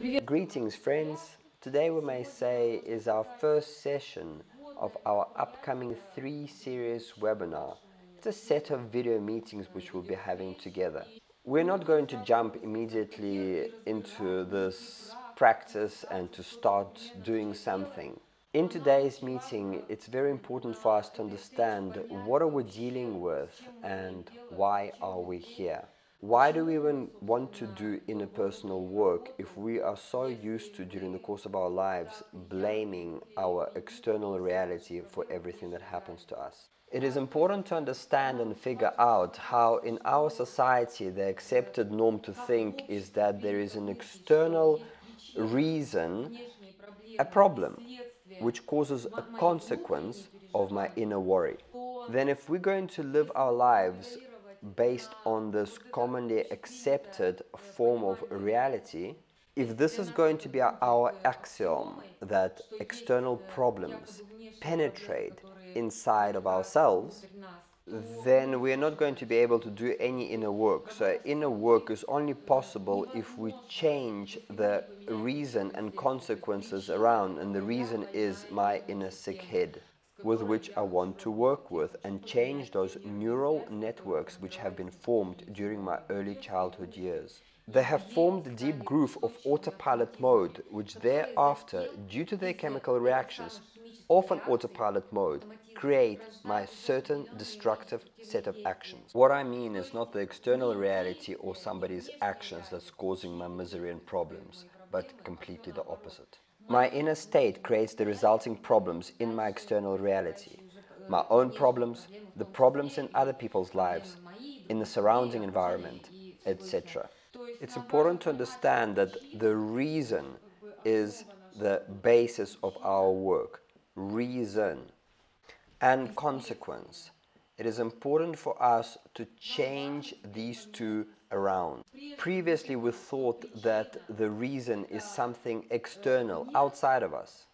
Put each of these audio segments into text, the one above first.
Greetings, friends. Today, we may say, is our first session of our upcoming three series webinar. It's a set of video meetings which we'll be having together. We're not going to jump immediately into this practice and to start doing something. In today's meeting, it's very important for us to understand what are we dealing with and why are we here. Why do we even want to do interpersonal work if we are so used to, during the course of our lives, blaming our external reality for everything that happens to us? It is important to understand and figure out how, in our society, the accepted norm to think is that there is an external reason, a problem, which causes a consequence of my inner worry. Then, if we're going to live our lives based on this commonly accepted form of reality, if this is going to be our axiom that external problems penetrate inside of ourselves, then we are not going to be able to do any inner work. So inner work is only possible if we change the reason and consequences around, and the reason is my inner sick head with which I want to work with and change those neural networks which have been formed during my early childhood years. They have formed a deep groove of autopilot mode, which thereafter, due to their chemical reactions, often autopilot mode, create my certain destructive set of actions. What I mean is not the external reality or somebody's actions that's causing my misery and problems, but completely the opposite. My inner state creates the resulting problems in my external reality. My own problems, the problems in other people's lives, in the surrounding environment, etc. It's important to understand that the reason is the basis of our work. Reason and consequence. It is important for us to change these two around. Previously, we thought that the reason is something external, outside of us,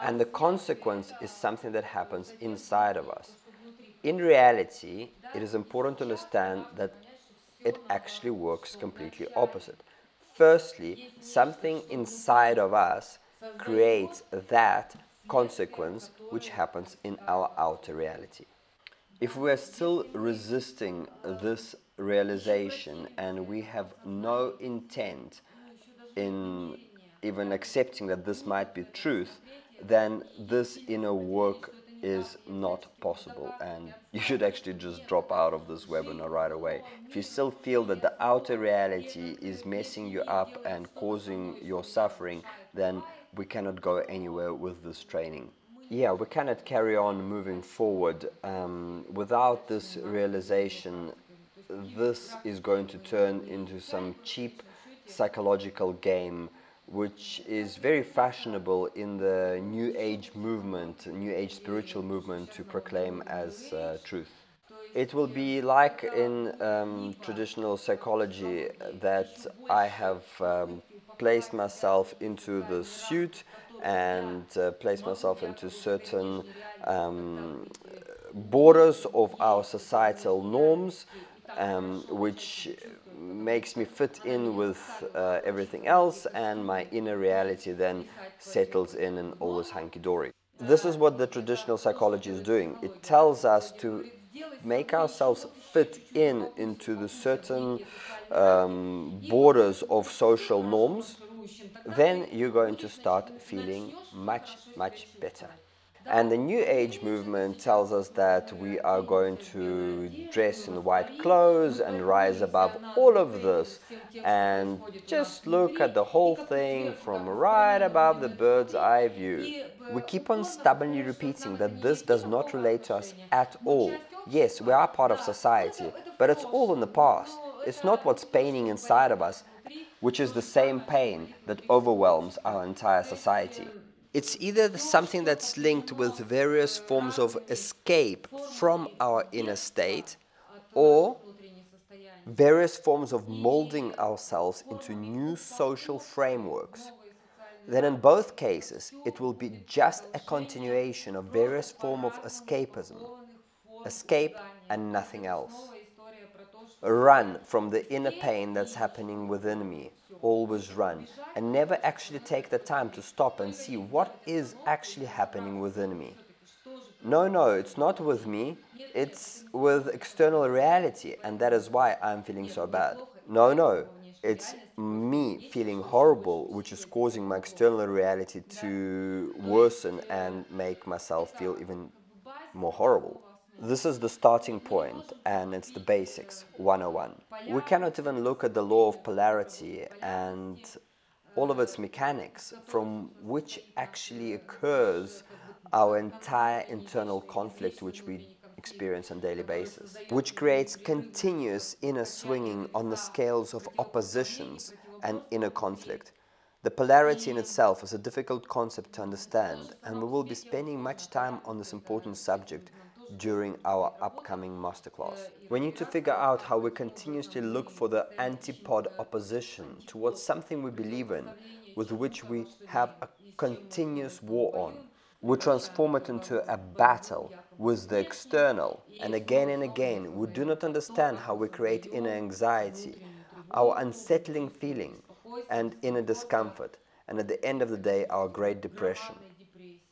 and the consequence is something that happens inside of us. In reality, it is important to understand that it actually works completely opposite. Firstly, something inside of us creates that consequence which happens in our outer reality. If we are still resisting this realization and we have no intent in even accepting that this might be truth, then this inner work is not possible and you should actually just drop out of this webinar right away. If you still feel that the outer reality is messing you up and causing your suffering, then we cannot go anywhere with this training. Yeah, we cannot carry on moving forward um, without this realization this is going to turn into some cheap psychological game which is very fashionable in the New Age movement, New Age spiritual movement to proclaim as uh, truth. It will be like in um, traditional psychology that I have um, placed myself into the suit and uh, placed myself into certain um, borders of our societal norms um, which makes me fit in with uh, everything else, and my inner reality then settles in and all is hunky dory. This is what the traditional psychology is doing. It tells us to make ourselves fit in into the certain um, borders of social norms, then you're going to start feeling much, much better. And the New Age movement tells us that we are going to dress in white clothes and rise above all of this and just look at the whole thing from right above the bird's eye view. We keep on stubbornly repeating that this does not relate to us at all. Yes, we are part of society, but it's all in the past. It's not what's paining inside of us, which is the same pain that overwhelms our entire society. It's either something that's linked with various forms of escape from our inner state or various forms of molding ourselves into new social frameworks. Then in both cases, it will be just a continuation of various forms of escapism. Escape and nothing else. Run from the inner pain that's happening within me always run, and never actually take the time to stop and see what is actually happening within me. No, no, it's not with me, it's with external reality, and that is why I'm feeling so bad. No, no, it's me feeling horrible, which is causing my external reality to worsen and make myself feel even more horrible. This is the starting point and it's the basics 101. We cannot even look at the law of polarity and all of its mechanics from which actually occurs our entire internal conflict which we experience on daily basis, which creates continuous inner swinging on the scales of oppositions and inner conflict. The polarity in itself is a difficult concept to understand, and we will be spending much time on this important subject during our upcoming masterclass. We need to figure out how we continuously look for the antipod opposition towards something we believe in, with which we have a continuous war on. We transform it into a battle with the external, and again and again, we do not understand how we create inner anxiety, our unsettling feeling, and inner discomfort, and at the end of the day, our great depression.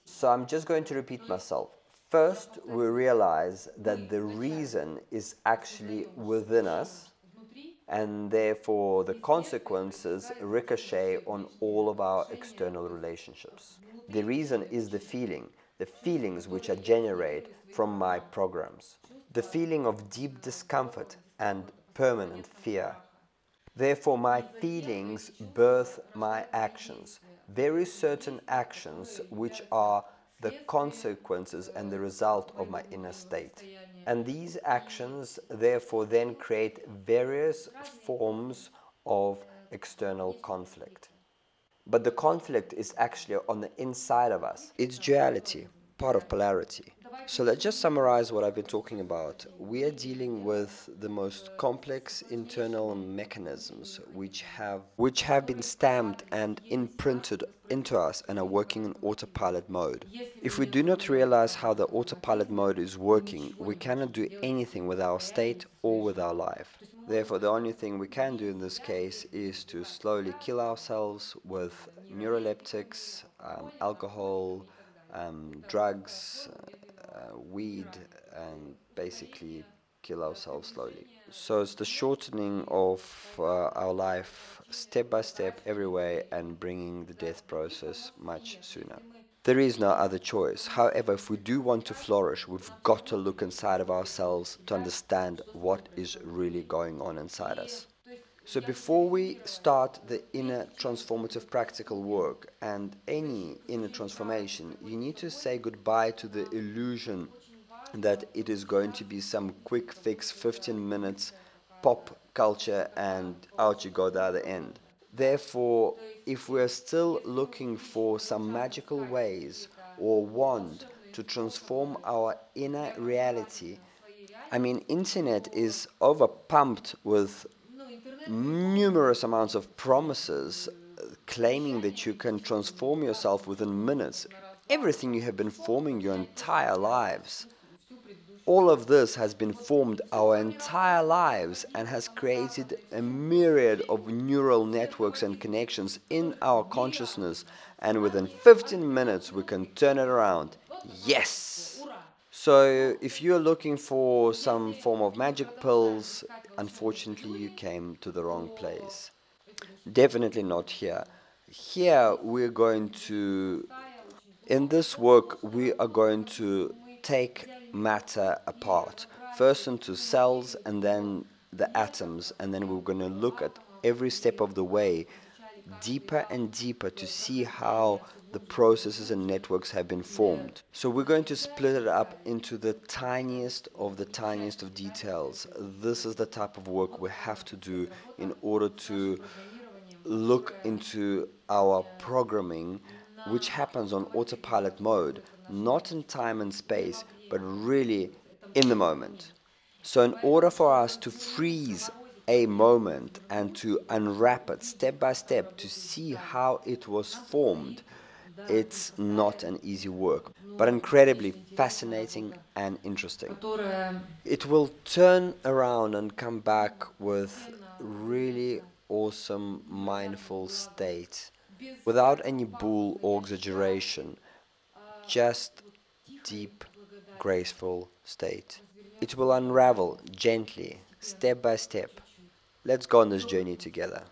So I'm just going to repeat myself. First, we realize that the reason is actually within us, and therefore the consequences ricochet on all of our external relationships. The reason is the feeling, the feelings which I generate from my programs, the feeling of deep discomfort and permanent fear. Therefore, my feelings birth my actions, very certain actions which are the consequences and the result of my inner state. And these actions, therefore, then create various forms of external conflict. But the conflict is actually on the inside of us. It's duality, part of polarity. So let's just summarize what I've been talking about. We are dealing with the most complex internal mechanisms which have which have been stamped and imprinted into us and are working in autopilot mode. If we do not realize how the autopilot mode is working, we cannot do anything with our state or with our life. Therefore, the only thing we can do in this case is to slowly kill ourselves with neuroleptics, um, alcohol, um, drugs, weed, and basically kill ourselves slowly. So it's the shortening of uh, our life step by step every way and bringing the death process much sooner. There is no other choice. However, if we do want to flourish, we've got to look inside of ourselves to understand what is really going on inside us. So before we start the inner transformative practical work and any inner transformation, you need to say goodbye to the illusion that it is going to be some quick fix 15 minutes pop culture and out you go the other end. Therefore, if we're still looking for some magical ways or wand to transform our inner reality, I mean internet is overpumped with numerous amounts of promises uh, claiming that you can transform yourself within minutes. Everything you have been forming your entire lives. All of this has been formed our entire lives and has created a myriad of neural networks and connections in our consciousness. And within 15 minutes, we can turn it around. Yes! So, if you're looking for some form of magic pills, unfortunately, you came to the wrong place. Definitely not here. Here, we're going to, in this work, we are going to take matter apart. First into cells and then the atoms, and then we're going to look at every step of the way deeper and deeper to see how the processes and networks have been formed. So we're going to split it up into the tiniest of the tiniest of details. This is the type of work we have to do in order to look into our programming, which happens on autopilot mode, not in time and space, but really in the moment. So in order for us to freeze a moment and to unwrap it step by step to see how it was formed, it's not an easy work, but incredibly fascinating and interesting. It will turn around and come back with really awesome, mindful state without any bull or exaggeration, just deep, graceful state. It will unravel gently, step by step. Let's go on this journey together.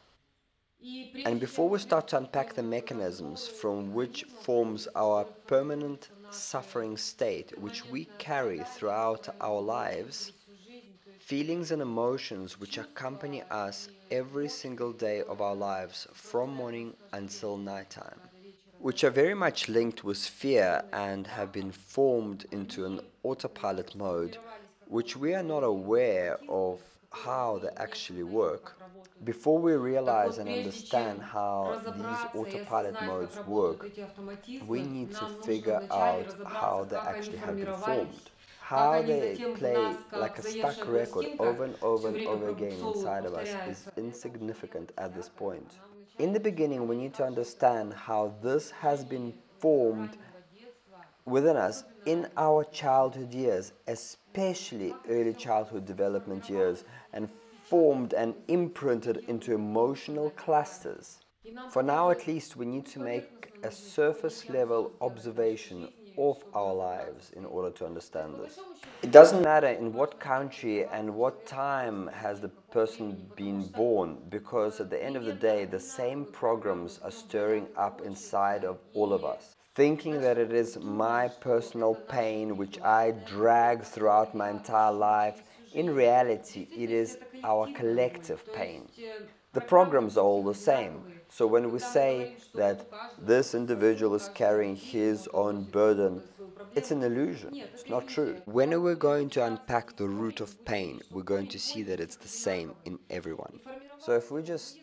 And before we start to unpack the mechanisms from which forms our permanent suffering state, which we carry throughout our lives, feelings and emotions which accompany us every single day of our lives from morning until nighttime, which are very much linked with fear and have been formed into an autopilot mode, which we are not aware of how they actually work. Before we realize and understand how these autopilot modes work, we need to figure out how they actually have been formed. How they play like a stuck record over and over and over again inside of us is insignificant at this point. In the beginning, we need to understand how this has been formed within us in our childhood years, especially early childhood development years, and formed and imprinted into emotional clusters. For now, at least, we need to make a surface level observation of our lives in order to understand this. It doesn't matter in what country and what time has the person been born because at the end of the day the same programs are stirring up inside of all of us. Thinking that it is my personal pain which I drag throughout my entire life, in reality it is our collective pain. The programs are all the same. So when we say that this individual is carrying his own burden, it's an illusion. It's not true. When we're going to unpack the root of pain, we're going to see that it's the same in everyone. So if we just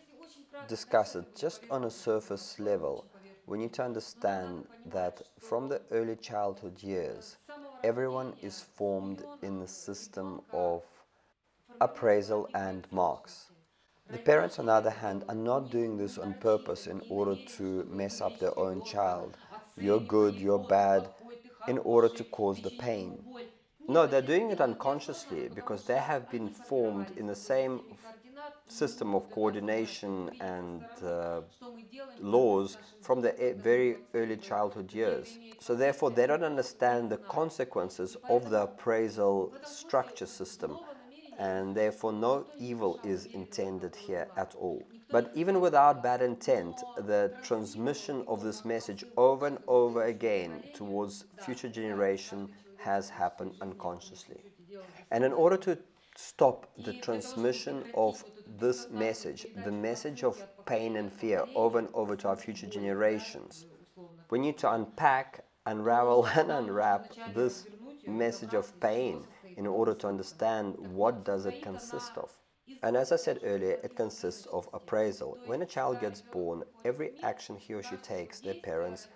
discuss it just on a surface level, we need to understand that from the early childhood years, everyone is formed in the system of appraisal and marks. The parents, on the other hand, are not doing this on purpose in order to mess up their own child. You're good, you're bad, in order to cause the pain. No, they're doing it unconsciously because they have been formed in the same system of coordination and uh, laws from the very early childhood years. So therefore, they don't understand the consequences of the appraisal structure system and therefore no evil is intended here at all. But even without bad intent, the transmission of this message over and over again towards future generation has happened unconsciously. And in order to stop the transmission of this message, the message of pain and fear over and over to our future generations, we need to unpack, unravel and unwrap this message of pain in order to understand what does it consist of. And as I said earlier, it consists of appraisal. When a child gets born, every action he or she takes, their parents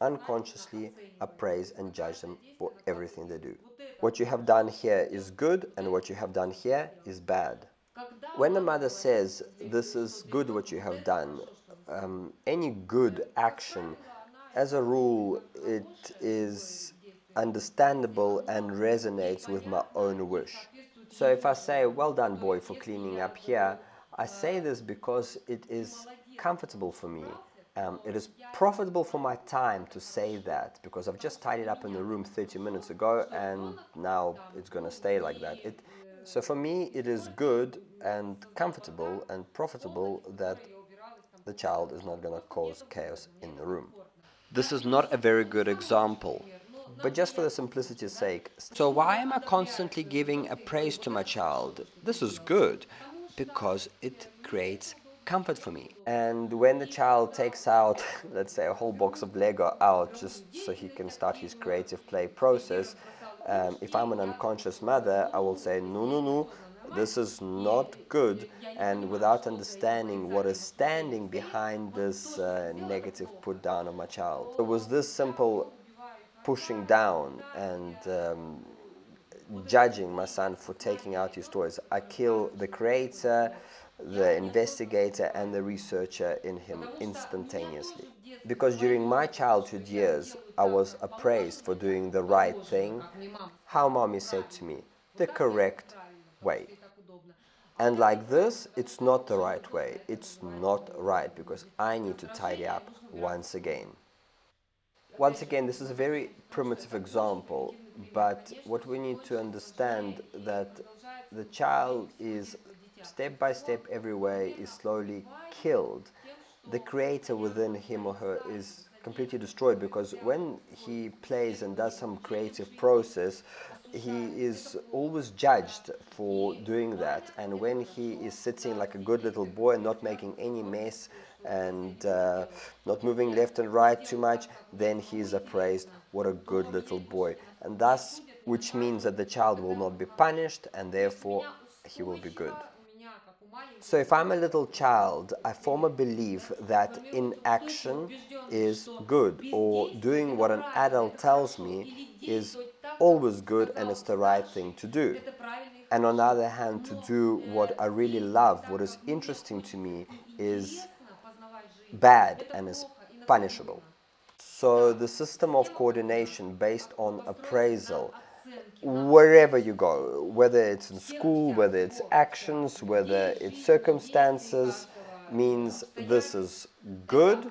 unconsciously appraise and judge them for everything they do. What you have done here is good and what you have done here is bad. When the mother says, this is good what you have done, um, any good action, as a rule, it is understandable and resonates with my own wish. So if I say, well done boy for cleaning up here, I say this because it is comfortable for me. Um, it is profitable for my time to say that because I've just tidied up in the room 30 minutes ago and now it's going to stay like that. It, so for me, it is good and comfortable and profitable that the child is not going to cause chaos in the room. This is not a very good example but just for the simplicity's sake. So why am I constantly giving a praise to my child? This is good because it creates comfort for me. And when the child takes out, let's say, a whole box of Lego out just so he can start his creative play process, um, if I'm an unconscious mother, I will say, no, no, no, this is not good. And without understanding what is standing behind this uh, negative put down on my child. It was this simple pushing down and um, judging my son for taking out his toys. I kill the creator, the investigator, and the researcher in him instantaneously. Because during my childhood years, I was appraised for doing the right thing. How mommy said to me, the correct way. And like this, it's not the right way. It's not right because I need to tidy up once again. Once again, this is a very primitive example, but what we need to understand that the child is step by step every way is slowly killed. The creator within him or her is completely destroyed because when he plays and does some creative process, he is always judged for doing that. And when he is sitting like a good little boy and not making any mess and uh, not moving left and right too much, then he is appraised. What a good little boy. And thus, which means that the child will not be punished and therefore he will be good. So if I'm a little child, I form a belief that inaction is good or doing what an adult tells me is always good and it's the right thing to do. And on the other hand, to do what I really love, what is interesting to me, is bad and is punishable. So the system of coordination based on appraisal, wherever you go, whether it's in school, whether it's actions, whether it's circumstances, means this is good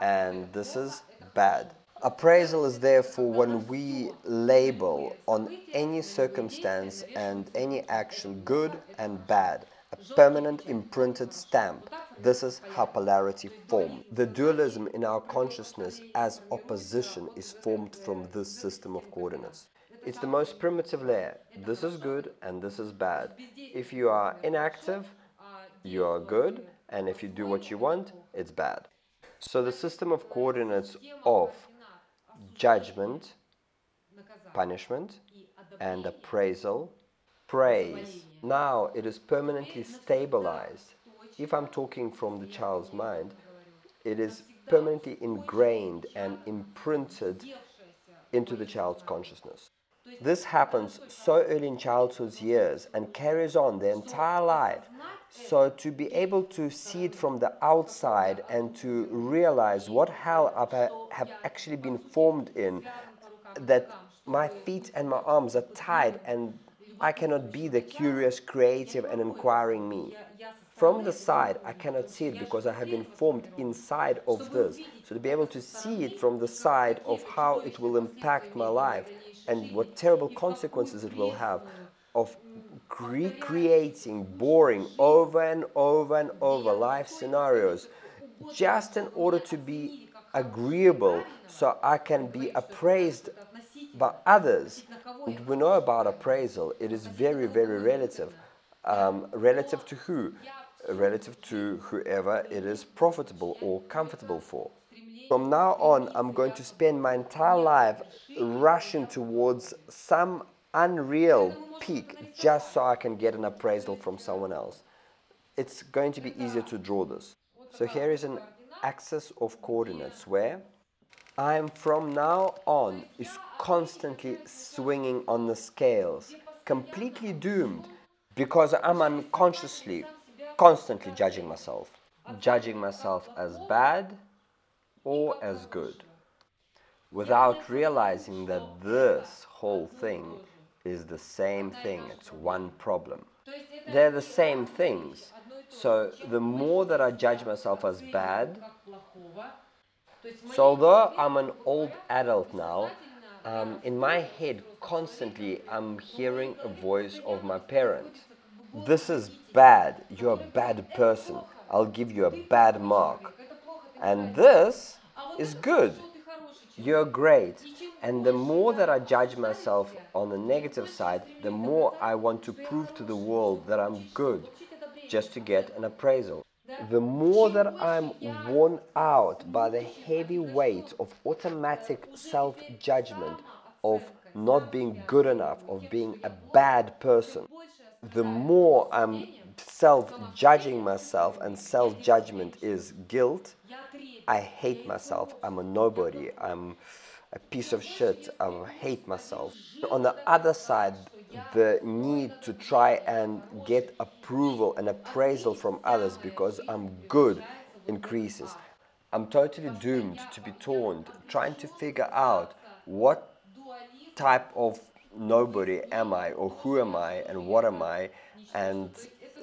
and this is bad. Appraisal is therefore when we label on any circumstance and any action good and bad, a permanent imprinted stamp. This is how polarity forms. The dualism in our consciousness as opposition is formed from this system of coordinates. It's the most primitive layer. This is good and this is bad. If you are inactive, you are good, and if you do what you want, it's bad. So the system of coordinates of judgment, punishment, and appraisal, praise. Now it is permanently stabilized. If I'm talking from the child's mind, it is permanently ingrained and imprinted into the child's consciousness. This happens so early in childhood's years and carries on their entire life. So to be able to see it from the outside and to realize what hell I have actually been formed in, that my feet and my arms are tied and I cannot be the curious, creative and inquiring me. From the side, I cannot see it because I have been formed inside of this. So to be able to see it from the side of how it will impact my life and what terrible consequences it will have of recreating boring over and over and over life scenarios just in order to be agreeable so I can be appraised by others. And we know about appraisal, it is very, very relative. Um, relative to who? Relative to whoever it is profitable or comfortable for. From now on, I'm going to spend my entire life rushing towards some unreal peak just so I can get an appraisal from someone else. It's going to be easier to draw this. So here is an axis of coordinates where I'm from now on is constantly swinging on the scales, completely doomed because I'm unconsciously constantly judging myself. Judging myself as bad or as good without realizing that this whole thing is the same thing, it's one problem. They're the same things. So the more that I judge myself as bad, so although I'm an old adult now, um, in my head constantly I'm hearing a voice of my parent. This is bad, you're a bad person, I'll give you a bad mark. And this is good. You're great. And the more that I judge myself on the negative side, the more I want to prove to the world that I'm good just to get an appraisal. The more that I'm worn out by the heavy weight of automatic self judgment, of not being good enough, of being a bad person, the more I'm self judging myself, and self judgment is guilt, I hate myself. I'm a nobody. I'm a piece of shit. I hate myself. On the other side, the need to try and get approval and appraisal from others because I'm good increases. I'm totally doomed to be torn, trying to figure out what type of nobody am I or who am I and what am I and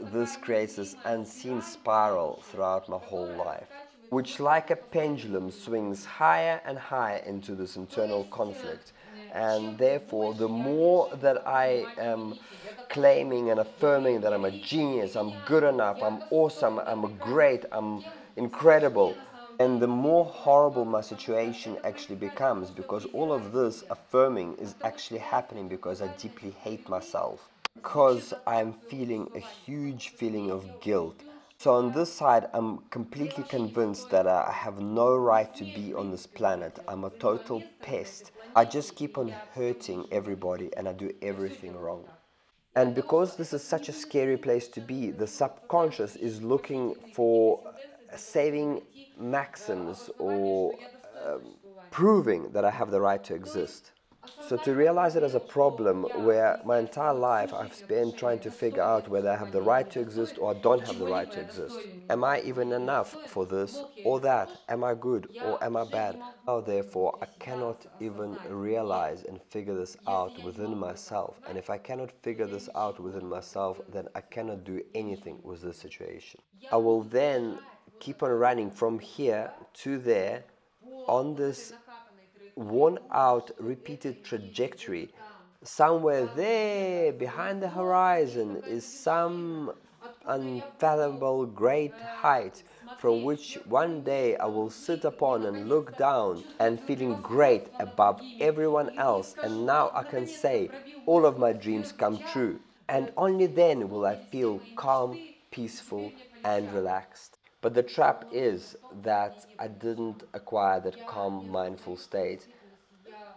this creates this unseen spiral throughout my whole life, which, like a pendulum, swings higher and higher into this internal conflict. And therefore, the more that I am claiming and affirming that I'm a genius, I'm good enough, I'm awesome, I'm great, I'm incredible, and the more horrible my situation actually becomes because all of this affirming is actually happening because I deeply hate myself. Because I'm feeling a huge feeling of guilt. So on this side, I'm completely convinced that I have no right to be on this planet. I'm a total pest. I just keep on hurting everybody and I do everything wrong. And because this is such a scary place to be, the subconscious is looking for saving maxims or um, proving that I have the right to exist. So to realize it as a problem where my entire life I've spent trying to figure out whether I have the right to exist or I don't have the right to exist. Am I even enough for this or that? Am I good or am I bad? Now therefore I cannot even realize and figure this out within myself. And if I cannot figure this out within myself, then I cannot do anything with this situation. I will then keep on running from here to there on this worn out repeated trajectory. Somewhere there behind the horizon is some unfathomable great height from which one day I will sit upon and look down and feeling great above everyone else. And now I can say all of my dreams come true. And only then will I feel calm, peaceful and relaxed. But the trap is that I didn't acquire that calm, mindful state.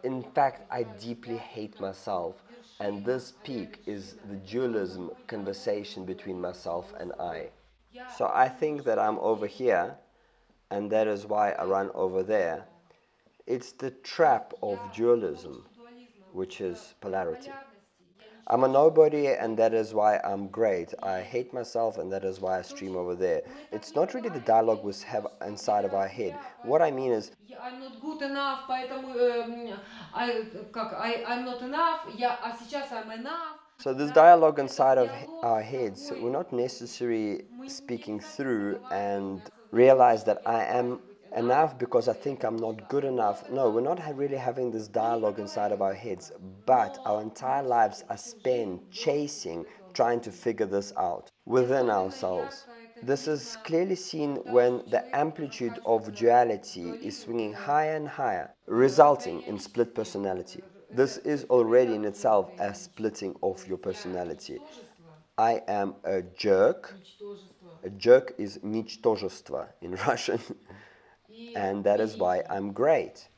In fact, I deeply hate myself, and this peak is the dualism conversation between myself and I. So I think that I'm over here, and that is why I run over there. It's the trap of dualism, which is polarity. I'm a nobody and that is why I'm great. I hate myself and that is why I stream over there. It's not really the dialogue we have inside of our head. What I mean is I'm not good enough, поэтому э, I, как, I, I'm not enough, я, а сейчас I'm enough. So this dialogue inside of our heads, we're not necessarily speaking through and realize that I am enough because I think I'm not good enough. No, we're not really having this dialogue inside of our heads, but our entire lives are spent chasing, trying to figure this out within ourselves. This is clearly seen when the amplitude of duality is swinging higher and higher, resulting in split personality. This is already in itself a splitting of your personality. I am a jerk. A jerk is ничтожество in Russian and that is why I'm great.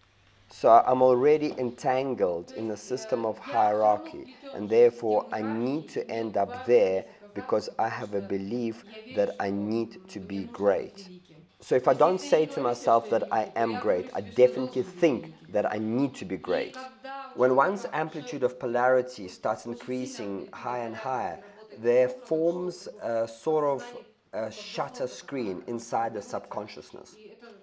So I'm already entangled in a system of hierarchy, and therefore I need to end up there because I have a belief that I need to be great. So if I don't say to myself that I am great, I definitely think that I need to be great. When one's amplitude. of polarity starts increasing higher and higher, there forms a sort of a shutter screen inside the subconsciousness.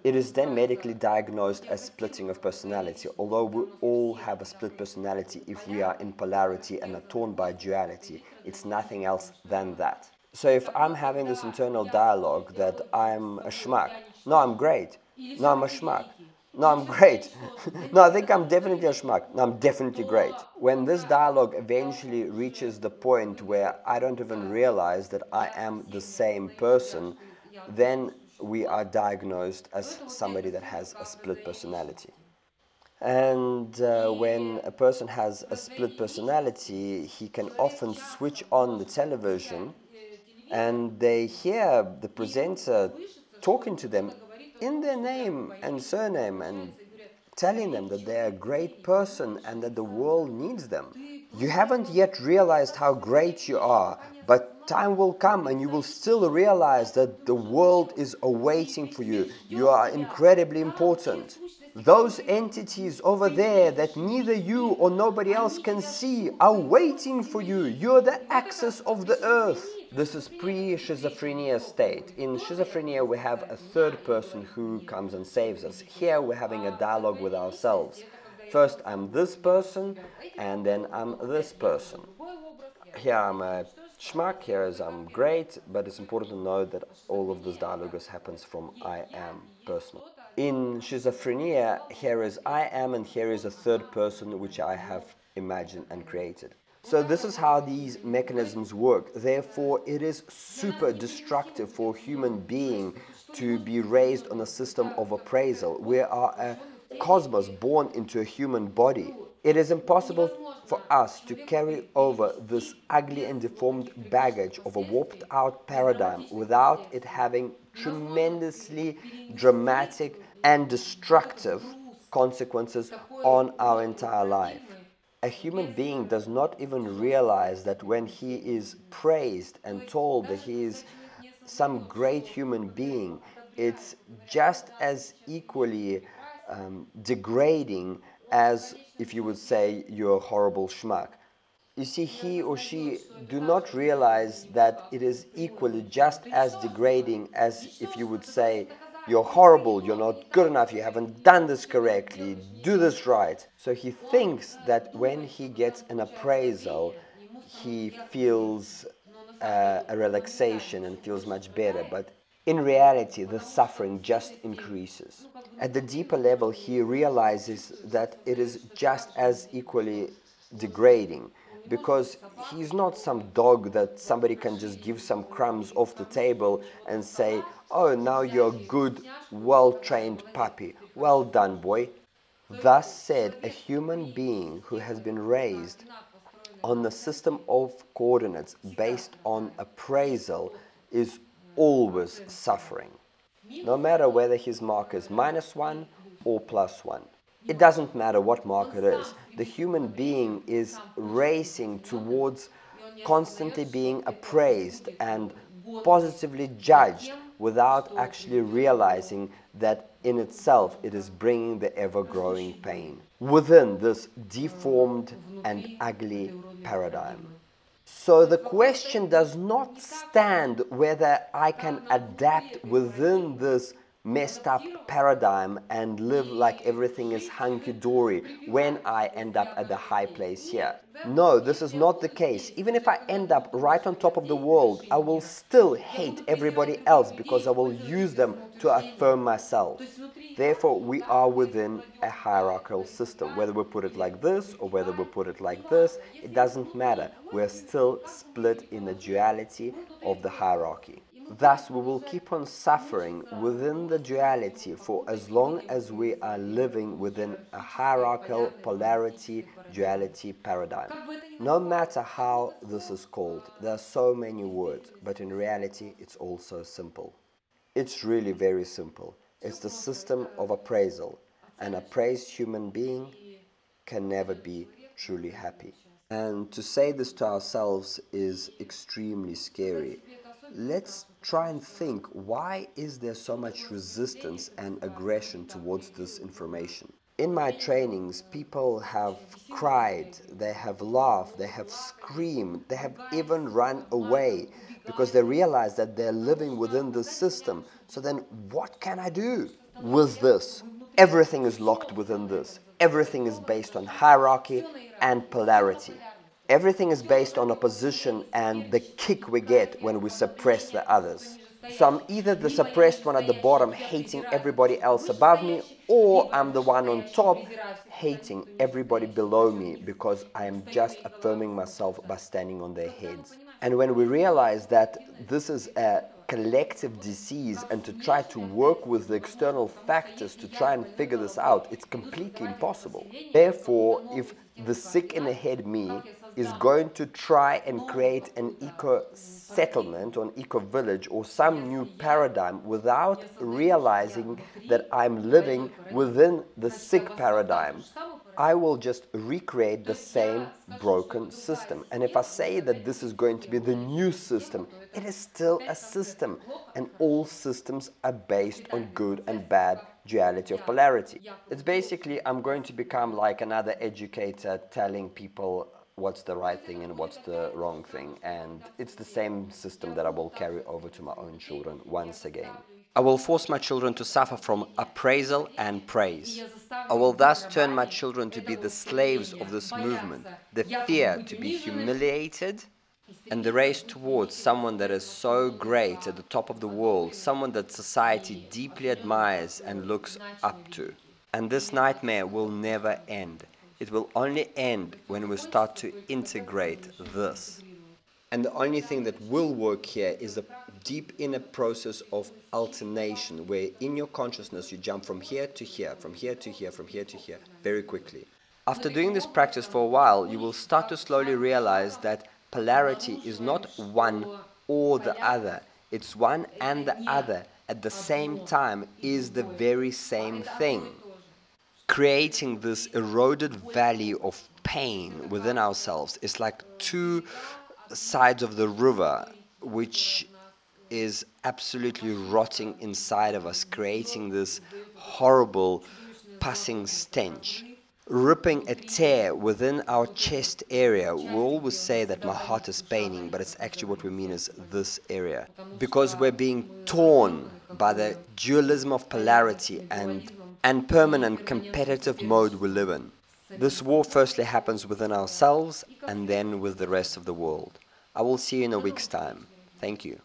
It is then medically diagnosed as splitting of personality, although we all have a split personality if we are in polarity and are torn by duality. It's nothing else than that. So if I'm having this internal dialogue that I'm a schmuck, no, I'm great. No, I'm a schmuck. No, I'm great. no, I think I'm definitely a schmuck. No, I'm definitely great. When this dialogue eventually reaches the point where I don't even realize that I am the same person, then we are diagnosed as somebody that has a split personality. And uh, when a person has a split personality, he can often switch on the television and they hear the presenter talking to them in their name and surname and telling them that they're a great person and that the world needs them. You haven't yet realized how great you are, but time will come and you will still realize that the world is awaiting for you. You are incredibly important. Those entities over there that neither you or nobody else can see are waiting for you. You're the axis of the earth. This is pre-schizophrenia state. In schizophrenia, we have a third person who comes and saves us. Here, we're having a dialogue with ourselves. First, I'm this person, and then I'm this person. Here, I'm a Schmuck here is I'm great, but it's important to note that all of this dialogue happens from I am personal. In schizophrenia, here is I am and here is a third person which I have imagined and created. So this is how these mechanisms work. Therefore, it is super destructive for a human being to be raised on a system of appraisal. We are a cosmos born into a human body. It is impossible for us to carry over this ugly and deformed baggage of a warped out paradigm without it having tremendously dramatic and destructive consequences on our entire life. A human being does not even realize that when he is praised and told that he is some great human being, it's just as equally um, degrading as if you would say you're a horrible schmuck. You see, he or she do not realize that it is equally just as degrading as if you would say, you're horrible, you're not good enough, you haven't done this correctly, do this right. So he thinks that when he gets an appraisal, he feels uh, a relaxation and feels much better. But in reality, the suffering just increases. At the deeper level, he realizes that it is just as equally degrading because he's not some dog that somebody can just give some crumbs off the table and say, Oh, now you're a good, well trained puppy. Well done, boy. Thus said, a human being who has been raised on the system of coordinates based on appraisal is always suffering, no matter whether his mark is minus one or plus one. It doesn't matter what mark it is. The human being is racing towards constantly being appraised and positively judged without actually realizing that in itself it is bringing the ever growing pain within this deformed and ugly paradigm. So the question does not stand whether I can adapt within this messed up paradigm and live like everything is hunky dory when I end up at the high place here. No, this is not the case. Even if I end up right on top of the world, I will still hate everybody else because I will use them to affirm myself. Therefore, we are within a hierarchical system. Whether we put it like this or whether we put it like this, it doesn't matter. We're still split in the duality of the hierarchy. Thus, we will keep on suffering within the duality for as long as we are living within a hierarchical polarity duality paradigm. No matter how this is called, there are so many words, but in reality, it's also simple. It's really very simple. It's the system of appraisal. An appraised human being can never be truly happy. And to say this to ourselves is extremely scary let's try and think why is there so much resistance and aggression towards this information? In my trainings people have cried they have laughed they have screamed they have even run away because they realize that they're living within the system. So then what can i do with this? Everything is locked within this. Everything is based on hierarchy and polarity Everything is based on opposition and the kick we get when we suppress the others. So I'm either the suppressed one at the bottom hating everybody else above me, or I'm the one on top hating everybody below me because I am just affirming myself by standing on their heads. And when we realize that this is a collective disease and to try to work with the external factors to try and figure this out, it's completely impossible. Therefore, if the sick in the head me is going to try and create an eco settlement or an eco village or some new paradigm without realizing that I'm living within the sick paradigm, I will just recreate the same broken system. And if I say that this is going to be the new system, it is still a system. And all systems are based on good and bad duality of polarity. It's basically I'm going to become like another educator telling people what's the right thing and what's the wrong thing. And it's the same system that I will carry over to my own children once again. I will force my children to suffer from appraisal and praise. I will thus turn my children to be the slaves of this movement, the fear to be humiliated and the race towards someone that is so great at the top of the world, someone that society deeply admires and looks up to. And this nightmare will never end. It will only end when we start to integrate this. And the only thing that will work here is a deep inner process of alternation, where in your consciousness you jump from here to here, from here to here, from here to here, very quickly. After doing this practice for a while, you will start to slowly realize that polarity is not one or the other. It's one and the other at the same time is the very same thing. Creating this eroded valley of pain within ourselves is like two sides of the river which is absolutely rotting inside of us, creating this horrible passing stench ripping a tear within our chest area. We always say that my heart is paining, but it's actually what we mean is this area. Because we're being torn by the dualism of polarity and, and permanent competitive mode we live in. This war firstly happens within ourselves and then with the rest of the world. I will see you in a week's time. Thank you.